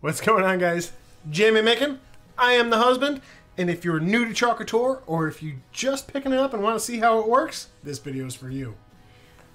What's going on, guys? Jamie Makin. I am the husband, and if you're new to Chalk Couture, or if you're just picking it up and want to see how it works, this video is for you.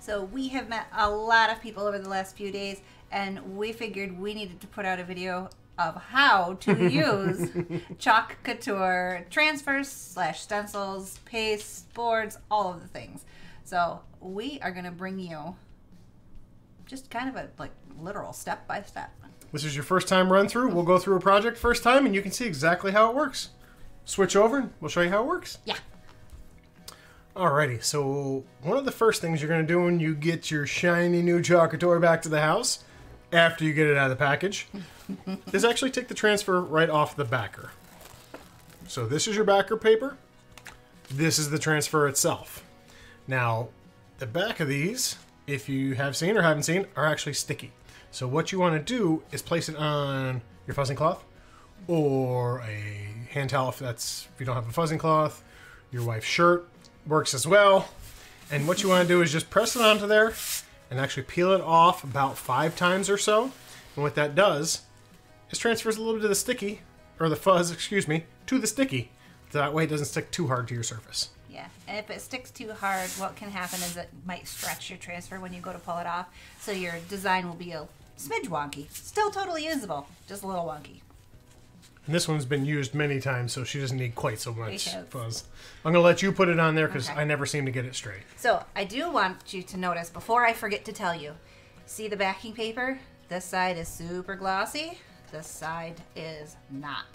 So we have met a lot of people over the last few days, and we figured we needed to put out a video of how to use Chalk Couture transfers slash stencils, paste, boards, all of the things. So we are going to bring you just kind of a like literal step by step. This is your first time run through. We'll go through a project first time, and you can see exactly how it works. Switch over, and we'll show you how it works. Yeah. Alrighty, so one of the first things you're going to do when you get your shiny new Chalk Couture back to the house, after you get it out of the package, is actually take the transfer right off the backer. So this is your backer paper. This is the transfer itself. Now, the back of these, if you have seen or haven't seen, are actually sticky. So what you want to do is place it on your fuzzing cloth or a hand towel if that's if you don't have a fuzzing cloth. Your wife's shirt works as well. And what you want to do is just press it onto there and actually peel it off about five times or so. And what that does is transfers a little bit of the sticky, or the fuzz, excuse me, to the sticky. That way it doesn't stick too hard to your surface. Yeah, and if it sticks too hard, what can happen is it might stretch your transfer when you go to pull it off. So your design will be a smidge wonky. Still totally usable, just a little wonky. And this one's been used many times, so she doesn't need quite so much fuzz. I'm going to let you put it on there because Okay. I never seem to get it straight. So I do want you to notice before I forget to tell you. See the backing paper? This side is super glossy. This side is not.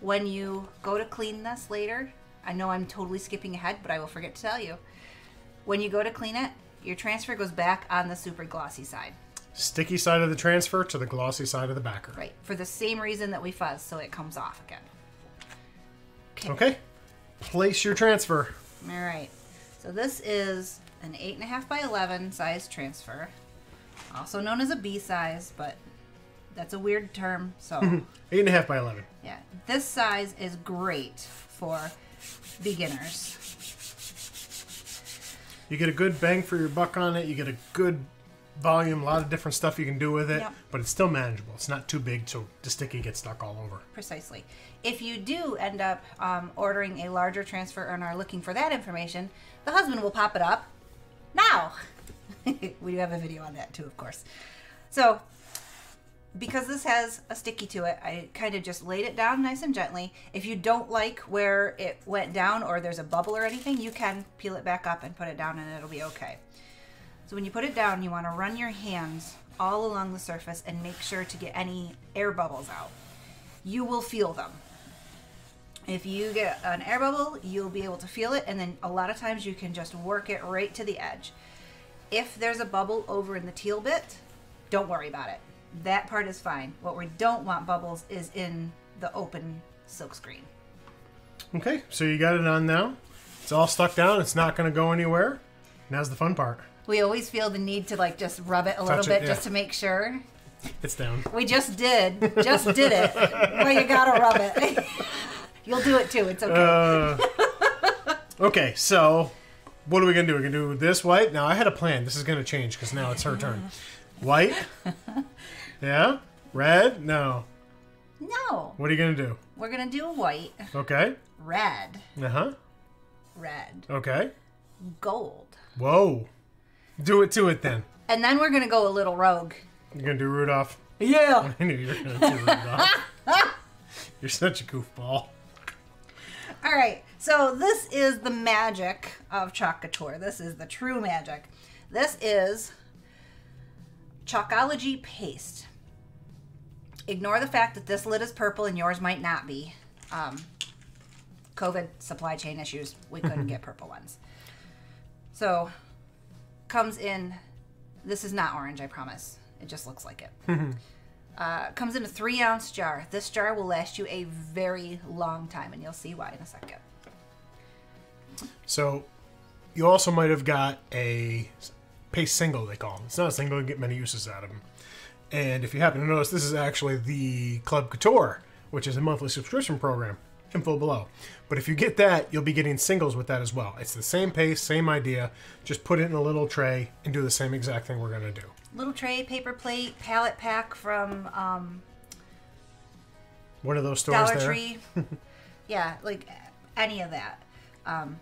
When you go to clean this later, I know I'm totally skipping ahead, but I will forget to tell you. When you go to clean it, your transfer goes back on the super glossy side. Sticky side of the transfer to the glossy side of the backer. Right. For the same reason that we fuzz, so it comes off again. Okay. Place your transfer. All right. So this is an 8.5 by 11 size transfer, also known as a B size, but that's a weird term. So, Eight and a half by 11. yeah, this size is great for beginners. You get a good bang for your buck on it. You get a good volume, a lot of different stuff you can do with it, Yep. but it's still manageable. It's not too big so the sticky gets stuck all over. Precisely. If you do end up um, ordering a larger transfer and are looking for that information, the husband will pop it up now. we do have a video on that too, of course. So, because this has a sticky to it, I kind of just laid it down nice and gently. If you don't like where it went down or there's a bubble or anything, you can peel it back up and put it down and it'll be okay. So when you put it down, you want to run your hands all along the surface and make sure to get any air bubbles out. You will feel them. If you get an air bubble, you'll be able to feel it, and then a lot of times you can just work it right to the edge. If there's a bubble over in the teal bit, don't worry about it. That part is fine. What we don't want bubbles is in the open silkscreen. Okay, so you got it on now. It's all stuck down. It's not going to go anywhere. Now's the fun part. We always feel the need to like just rub it a little Touch it, bit yeah. just to make sure. It's down. We just did, just did it. Well, you gotta rub it. You'll do it too. It's okay. Uh, okay, so what are we going to do? We're to do this white. Now, I had a plan. This is going to change because now it's her turn. White? Yeah? Red? No. no, What are you going to do? we're gonna do white, Okay. red, Uh huh. red, Okay. gold, Whoa. Do it to it then. and then we're gonna go a little rogue. You're to do Rudolph. Yeah. I knew you were going to do Rudolph. You're such a goofball. All right. So this is the magic of Chalk This is the true magic. This is Chalkology paste. Ignore the fact that this lid is purple and yours might not be. Um, COVID supply chain issues. We couldn't get purple ones. So comes in. This is not orange. I promise. It just looks like it. Uh, comes in a three ounce jar. This jar will last you a very long time, and you'll see why in a second. So, you also might have got a paste single, they call them. It's not a single, you get many uses out of them. And if you happen to notice, this is actually the Club Couture, which is a monthly subscription program. Info below. But if you get that, you'll be getting singles with that as well. It's the same paste, same idea. Just put it in a little tray and do the same exact thing we're going to do. Little tray, paper plate, palette pack from um, One of those stores Dollar there. Tree. yeah, like any of that. Um,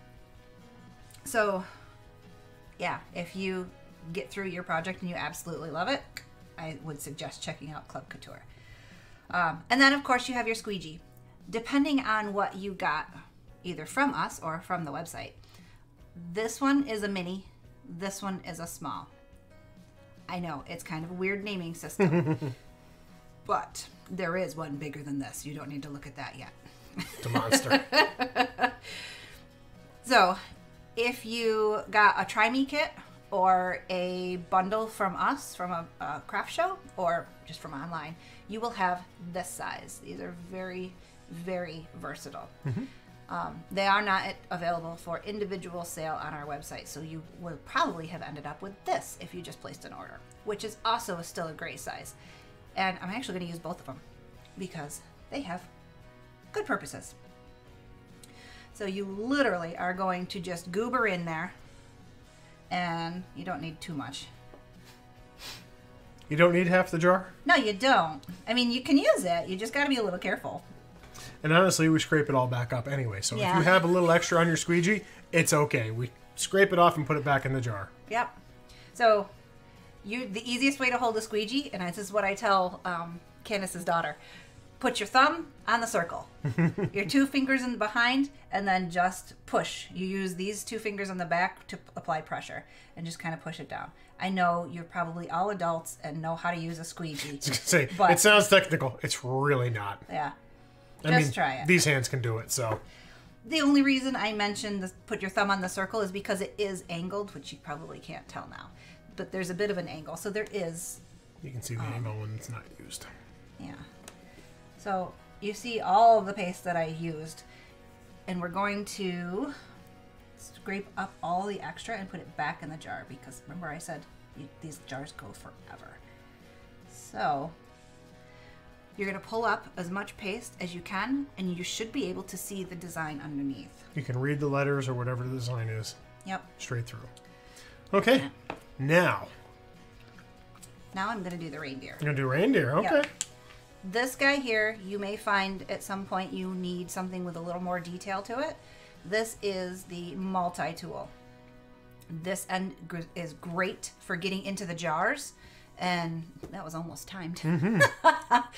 so, yeah, if you get through your project and you absolutely love it, I would suggest checking out Club Couture. Um, and then, of course, you have your squeegee. Depending on what you got, either from us or from the website, this one is a mini, this one is a small. I know it's kind of a weird naming system, but there is one bigger than this. You don't need to look at that yet. It's a monster. So, if you got a Try Me kit or a bundle from us from a, a craft show or just from online, you will have this size. These are very, very versatile. Um, they are not available for individual sale on our website, so you would probably have ended up with this if you just placed an order, which is also still a great size. And I'm actually going to use both of them because they have good purposes. So you literally are going to just goober in there, and you don't need too much. you don't need half the jar. No, you don't. I mean, you can use it. You just got to be a little careful. And honestly, we scrape it all back up anyway. So if you have a little extra on your squeegee, it's okay. We scrape it off and put it back in the jar. Yep. So, you the easiest way to hold a squeegee, and this is what I tell um, Candace's daughter: put your thumb on the circle, your two fingers in the behind, and then just push. You use these two fingers on the back to apply pressure, and just kind of push it down. I know you're probably all adults and know how to use a squeegee. Say, But- it sounds technical. It's really not. Yeah. I Just mean, try it. These hands can do it. So The only reason I mentioned the, put your thumb on the circle is because it is angled, which you probably can't tell now. But there's a bit of an angle, so there is, you can see the um, angle when it's not used. yeah. So you see all of the paste that I used, and we're going to scrape up all the extra and put it back in the jar because remember I said you, these jars go forever. So you're going to pull up as much paste as you can, and you should be able to see the design underneath. You can read the letters or whatever the design is Yep. straight through. Okay, now Now I'm going to do the reindeer. you're gonna do reindeer. Okay. Yep. This guy here, you may find at some point you need something with a little more detail to it. This is the multi tool. This end is great for getting into the jars, and that was almost timed. Mm-hmm.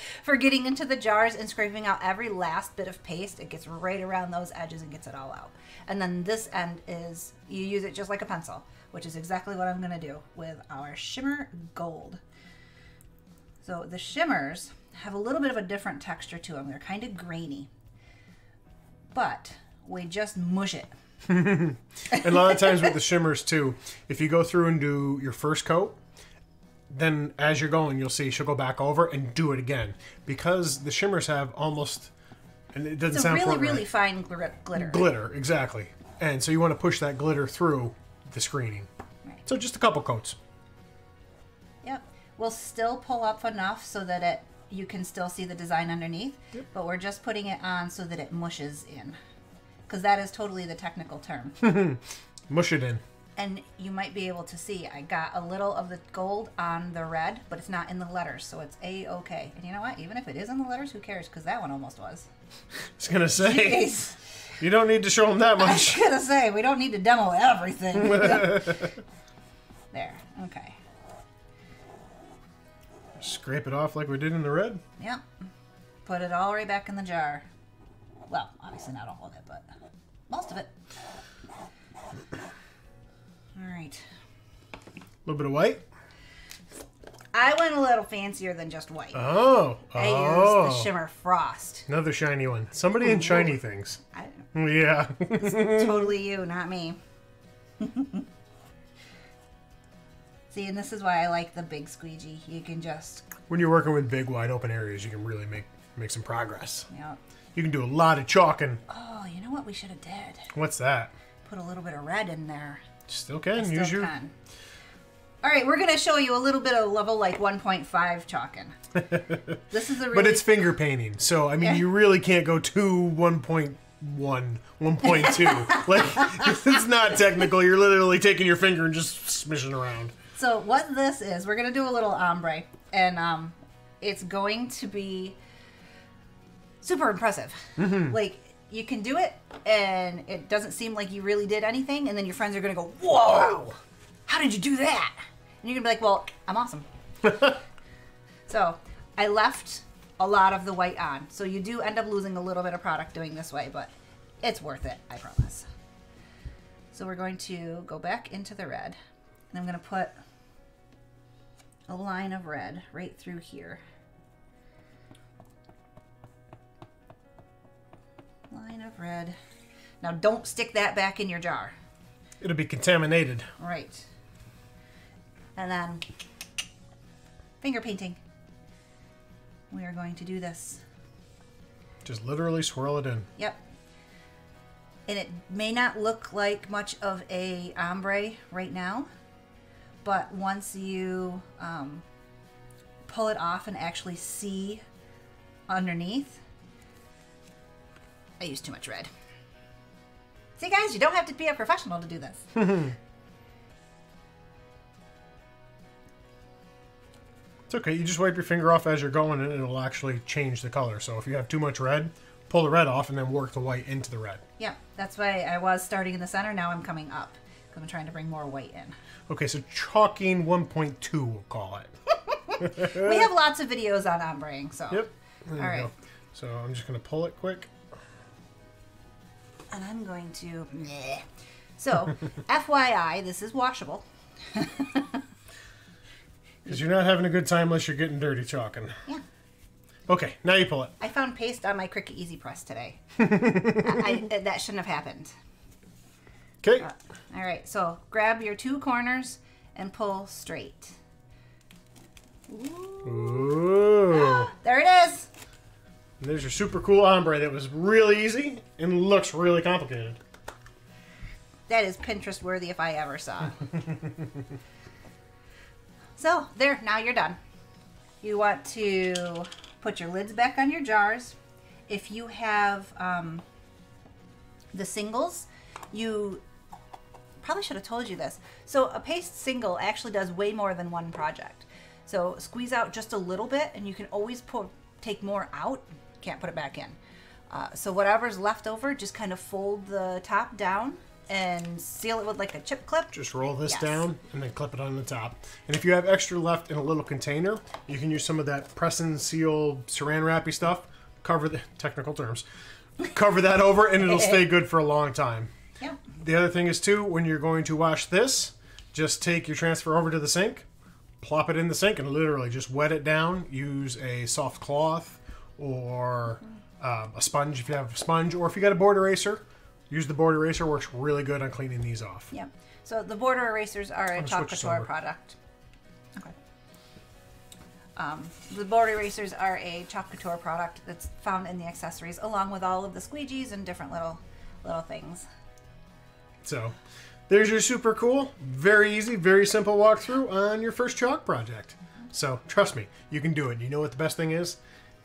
for getting into the jars and scraping out every last bit of paste, it gets right around those edges and gets it all out. And then this end is you use it just like a pencil, which is exactly what I'm going to do with our shimmer gold. So the shimmers have a little bit of a different texture to them. They're kind of grainy. But we just mush it. And a lot of times with the shimmers too, if you go through and do your first coat, then as you're going, you'll see she'll go back over and do it again because the shimmers have almost, and it doesn't It's a sound really, quite right. really fine gl- glitter. glitter exactly, and so you want to push that glitter through the screening. Right. So just a couple coats. Yep. We'll still pull up enough so that it you can still see the design underneath, yep. but we're just putting it on so that it mushes in. Because that is totally the technical term. Mush it in. And you might be able to see I got a little of the gold on the red, but it's not in the letters, so it's a okay. And you know what? Even if it is in the letters, who cares? Because that one almost was. I was gonna say Jeez. you don't need to show them that much. I was gonna say we don't need to demo everything. there. Okay. Scrape it off like we did in the red. Yep. Put it all right back in the jar. Well, obviously not all of it, but most of it. All right. A little bit of white. I went a little fancier than just white. Oh, oh. I used oh, the shimmer frost. another shiny one. Somebody in shiny things. I, Yeah. totally you, not me. See, and this is why I like the big squeegee. You can just, when you're working with big, wide open areas, you can really make make some progress. know. You can do a lot of chalking. Oh, you know what we should have did? What's that? Put a little bit of red in there. Still can Still use your. can. All right, we're gonna show you a little bit of level like 1.5 chalking. this is a really But it's finger painting, so I mean, Yeah. you really can't go to 1.1, 1.2. like, it's not technical. You're literally taking your finger and just smishing around. So what this is, we're gonna do a little ombre, and um, it's going to be super impressive. Like you can do it, and it doesn't seem like you really did anything, and then your friends are gonna go, "Whoa, how did you do that?" And you're gonna be like, "Well, I'm awesome." so I left a lot of the white on, so you do end up losing a little bit of product doing this way, but it's worth it, I promise. So we're going to go back into the red, and I'm gonna put a line of red right through here. Line of red. Now don't stick that back in your jar. It'll be contaminated. Right. And then finger painting. We are going to do this. Just literally swirl it in. Yep. And it may not look like much of a ombre right now, but once you um, pull it off and actually see underneath, I use too much red. See, guys, you don't have to be a professional to do this. It's okay. You just wipe your finger off as you're going, and it'll actually change the color. So if you have too much red, pull the red off and then work the white into the red. Yeah, that's why I was starting in the center. Now I'm coming up because I'm trying to bring more white in. Okay, so chalking 1.2, we'll call it. we have lots of videos on ombreing, so. Yep. There All you right. go. So I'm just going to pull it quick. And I'm going to. Meh. So, FYI, this is washable. Because you're not having a good time unless you're getting dirty chalking. Yeah. Okay, now you pull it. I found paste on my Cricut Easy Press today. I, I- that shouldn't have happened. Okay. Uh, all right, so grab your two corners and pull straight. Ooh. Ah, there it is. There's your super cool ombre that was really easy and looks really complicated. That is Pinterest worthy if I ever saw. so, there, now you're done. You want to put your lids back on your jars. If you have um, the singles, you probably should have told you this. So, a paste single actually does way more than one project. So, squeeze out just a little bit, and you can always pull, take more out. Can't put it back in. Uh, so, whatever's left over, just kind of fold the top down and seal it with like a chip clip. Just roll this Yes. down and then clip it on the top. And if you have extra left in a little container, you can use some of that press and seal saran wrappy stuff. Cover the technical terms. Cover that over and it'll stay good for a long time. Yeah. The other thing is too, when you're going to wash this, just take your transfer over to the sink, plop it in the sink, and literally just wet it down. Use a soft cloth or um, a sponge if you have a sponge, or if you got a board eraser, use the board eraser. Works really good on cleaning these off. Yeah. So the border erasers are a Couture product. Okay. Um, the board erasers are a Chalk Couture product that's found in the accessories, along with all of the squeegees and different little little things. So, there's your super cool, very easy, very simple walkthrough on your first chalk project. So, trust me, you can do it. You know what the best thing is?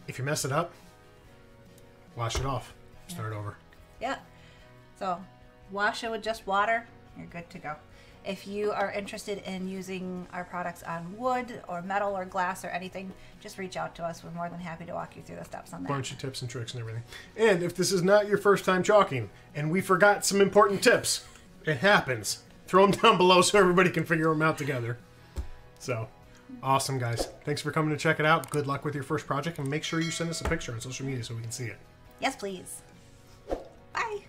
If you mess it up, wash it off, start over. Yeah. So wash it with just water. You're good to go. If you are interested in using our products on wood or metal or glass or anything, just reach out to us. We're more than happy to walk you through the steps on that. bunch of tips and tricks and everything. And if this is not your first time chalking and we forgot some important tips, it happens. Throw them down below so everybody can figure them out together. So, Awesome, guys. Thanks for coming to check it out. Good luck with your first project, and make sure you send us a picture on social media so we can see it. Yes, please. Bye.